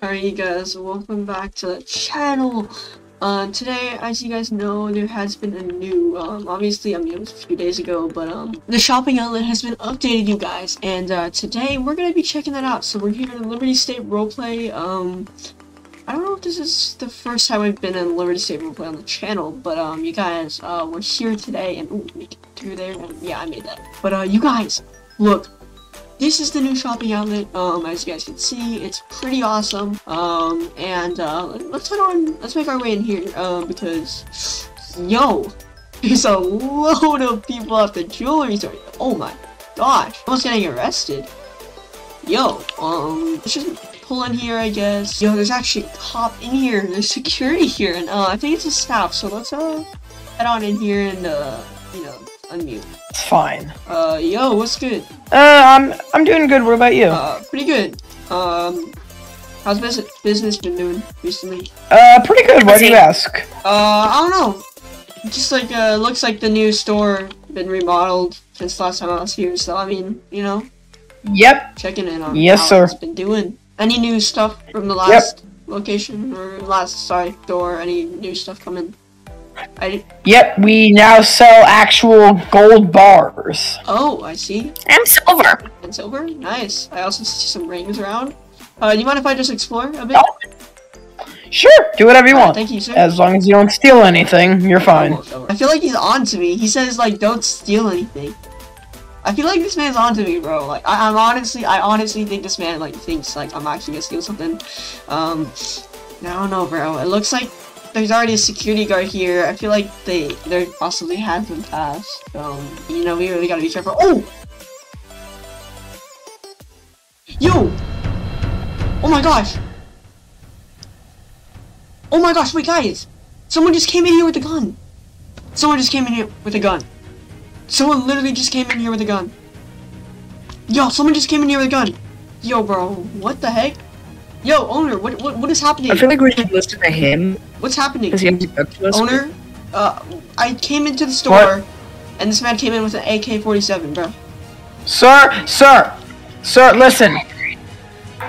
Alright you guys, welcome back to the channel. Uh, today, as you guys know, there has been a new, um, obviously, I mean, it was a few days ago, but, um, the shopping outlet has been updated, you guys, and, uh, today, we're gonna be checking that out, so we're here in Liberty State Roleplay, um, I don't know if this is the first time I've been in Liberty State Roleplay on the channel, but, um, you guys, uh, we're here today, and, ooh, we can do there, and, yeah, I made that, but, uh, you guys, look, this is the new shopping outlet. Um, as you guys can see, it's pretty awesome. Um, and uh, let's head on. Let's make our way in here. Um, because yo, there's a load of people at the jewelry store. Oh my gosh, almost getting arrested. Yo, um, let's just pull in here, I guess. Yo, there's actually a cop in here. There's security here, and uh, I think it's a staff. So let's uh head on in here and uh, you know, unmute. It's fine. Uh, yo, what's good? Uh, I'm I'm doing good. What about you? Uh, pretty good. Um, how's business business been doing recently? Uh, pretty good. Why do you ask? Uh, I don't know. Just like uh, looks like the new store been remodeled since last time I was here. So I mean, you know, Yep. checking in on Yes, how sir. it's been doing. Any new stuff from the last location or last sorry door? Any new stuff coming? I Yep. We now sell actual gold bars. oh I see. And silver. And silver, nice. I also see some rings around. Uh, do you mind if I just explore a bit? Sure. Do whatever you Alright, want. thank you, sir. As long as you don't steal anything, you're fine. I feel like he's on to me. He says like, "Don't steal anything." I feel like this man's on to me, bro. Like, I, I'm honestly, I honestly think this man like thinks like I'm actually gonna steal something. Um, I don't know, bro. It looks like there's already a security guard here. I feel like they, there possibly has been passed. Um, you know, we really gotta be careful. Oh, yo! Oh my gosh! Oh my gosh! Wait, guys! Someone just came in here with a gun. Someone just came in here with a gun. Someone literally just came in here with a gun. Yo, someone just came in here with a gun. Yo, bro, what the heck? Yo, owner, what what, what is happening? I feel like we should listen to him What's happening? because he has up to us. Owner, uh, I came into the store, and this man came in with an AK-47, bro. Sir, sir, sir. Listen.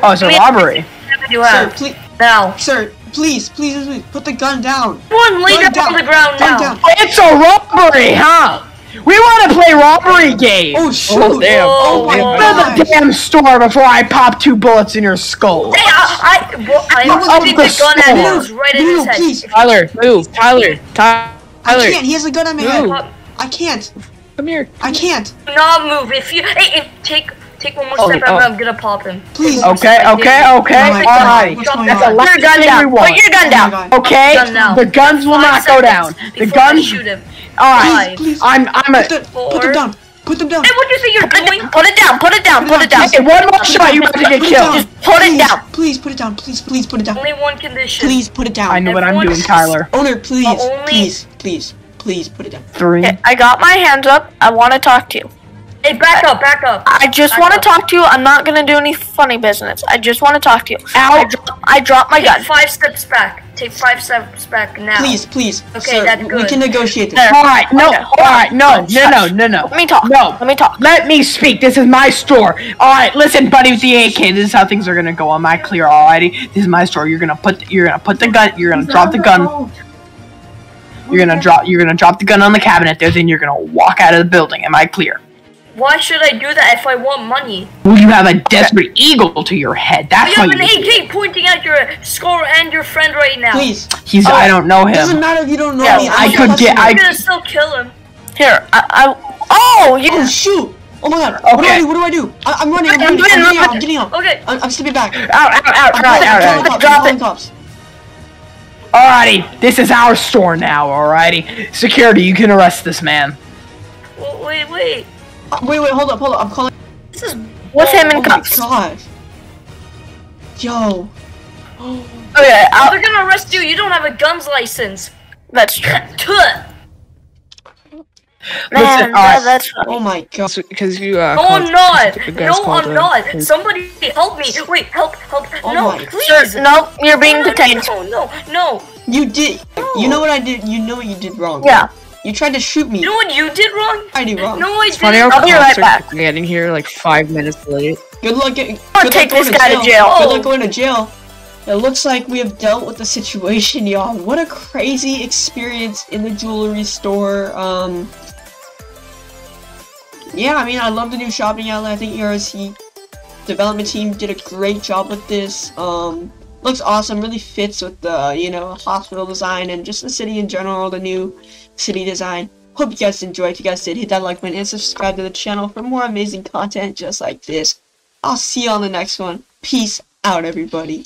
Oh, it's a robbery. Sir, please, now. sir, please, please, please, put the gun down. One lay Gun down on the ground gun now. down. It's a robbery, huh? We want to play robbery game. Oh shoot! Oh, damn. Oh, oh my Oh, Go to the damn store before I pop two bullets in your skull. Hey, I, I, well, I Yo, pointed the the gun at store. him. It was right in No, his head. please. Tyler, move. Tyler, Ty- I can't. He has a gun on my head. I can't. Come here. I can't. Do not move. If you, hey, hey, take, take one more Oh, step, oh. I'm gonna pop him. Please. Okay, okay, okay. Oh my All God, right. what's going That's on? a Put your gun down. Put your gun Oh down. Okay, Gun now. the guns will Five not go down. The guns. shoot him. All right, Five. Please. I'm I'm a. Put, the, put them down. Put them down. Hey, what do you think you're doing? Put it down. Put it down. Put it down. Hey, one more shot, you're about to get killed. Just put it down. Please put it down. Please, please put it down. Only one condition. Please put it down. I know what I'm doing, Tyler. Owner, please, only- please, please, please put it down. Three. Okay, I got my hands up. I want to talk to you. Hey, back up, back up. I just want to talk to you. I'm not gonna do any funny business. I just want to talk to you. Ow. I, dro- I dropped my Take gun. five steps back. Take five steps back now. Please, please, Okay, sir, that's we can negotiate this. All right, no, Okay, all hold on. right, no, no, no, no, no. Let me talk. No. Let me talk. Let me speak. This is my store. All right, listen, buddy with the AK. This is how things are gonna go. Am I clear? already? This is my store. You're gonna put. You're gonna put the gun. You're gonna drop the gun. You're gonna drop. You're gonna drop the gun on the cabinet there. Then you're gonna walk out of the building. Am I clear? Why should I do that if I want money? Well, you have a Desert Eagle to your head. That's why You why have an. AK pointing at your skull and your friend right now. Please. He's. Oh, I don't know him. Doesn't matter if you don't know Yeah, me. I I'm could get- I- I'm gonna still kill him. Here, I. I oh, you. Oh shoot! Oh my god! okay. What do I do? What do I do? I, I'm running. I'm I'm running. I'm doing getting out. nothing. I'm getting out. Okay. I'm, I'm stepping back. Out! Out! Out! I'm Right! calling- Out! calling Out! cops. Drop I'm calling it. cops. Alrighty, this is our store now. Alrighty, security, you can arrest this man. Wait, wait. Uh, Wait, wait, hold up, hold up. I'm calling. This is. What's him Oh in my cuffs? gosh. Yo. Okay, I'll, They're gonna arrest you. You don't have a guns license. that's true. Man, Listen, that, alright. that's funny. Oh my god. Because you. Uh, No, I'm not. No, I'm uh, not. Chris. Somebody help me. Wait, help, help. Oh no, my- please. Sir, nope, you're being No, no, detained. No, no, no. You did. You know what I did? You know what you did wrong. Yeah. You tried to shoot me. You know what you did wrong? I did wrong. No, I It's funny how didn't. I'll be right back. getting here like five minutes late. Good luck getting. I'll good take luck this going guy to jail. Good Oh. luck going to jail. It looks like we have dealt with the situation, y'all. What a crazy experience in the jewelry store. Um, yeah, I mean, I love the new shopping outlet. I think ERC development team did a great job with this. Um, looks awesome. Really fits with the, you know, hospital design and just the city in general, the new city design. Hope you guys enjoyed. If you guys did, hit that like button and subscribe to the channel for more amazing content just like this. I'll see you on the next one. Peace out, everybody.